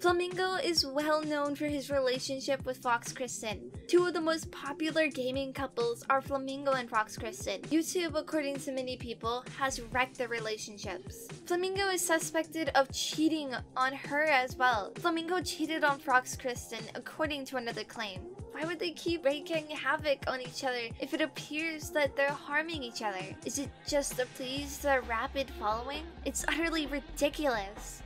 Flamingo is well known for his relationship with Fox Kirsten. Two of the most popular gaming couples are Flamingo and Fox Kirsten. YouTube, according to many people, has wrecked their relationships. Flamingo is suspected of cheating on her as well. Flamingo cheated on Fox Kirsten, according to another claim. Why would they keep wreaking havoc on each other if it appears that they're harming each other? Is it just to please their rapid following? It's utterly ridiculous.